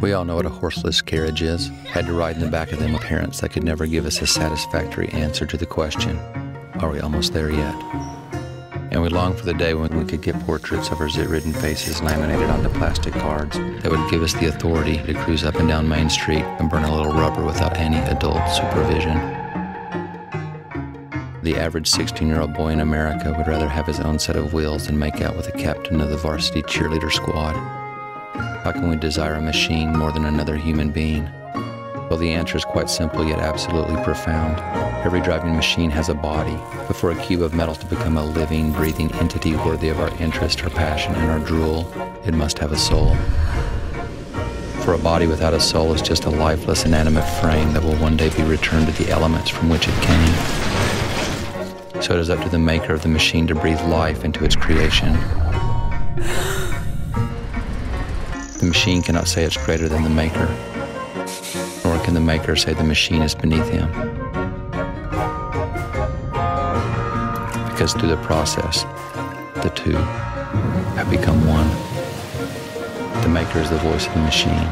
We all know what a horseless carriage is. Had to ride in the back of them with parents that could never give us a satisfactory answer to the question, Are we almost there yet? And we long for the day when we could get portraits of our zit-ridden faces laminated onto plastic cards that would give us the authority to cruise up and down Main Street and burn a little rubber without any adult supervision. The average 16 year old boy in America would rather have his own set of wheels than make out with the captain of the varsity cheerleader squad. How can we desire a machine more than another human being? Well, the answer is quite simple yet absolutely profound. Every driving machine has a body, but for a cube of metal to become a living, breathing entity worthy of our interest, our passion, and our drool, it must have a soul. For a body without a soul is just a lifeless, inanimate frame that will one day be returned to the elements from which it came. So it is up to the maker of the machine to breathe life into its creation. The machine cannot say it's greater than the maker, nor can the maker say the machine is beneath him. Because through the process, the two have become one. The maker is the voice of the machine.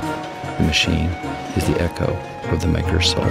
The machine is the echo of the maker's soul.